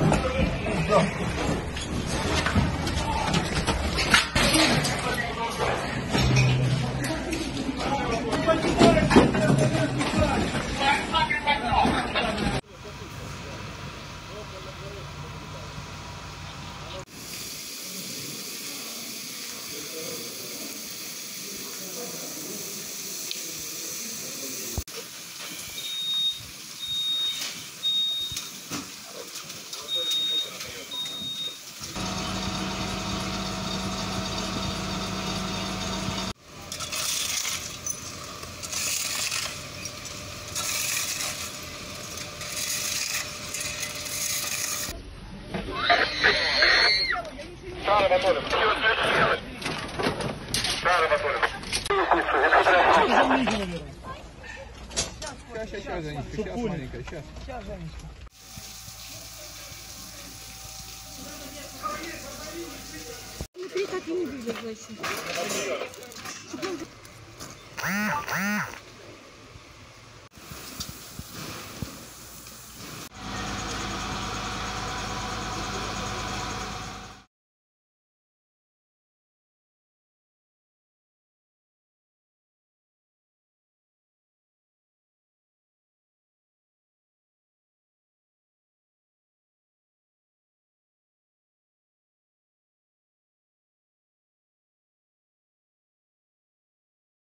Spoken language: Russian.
Bye. Шаров Анатольевич. Шаров Анатольевич. Сейчас, сейчас, сейчас, Женечка, сейчас, маленько, сейчас. Сейчас, Женечка. Смотри, как они выглядят, Вася.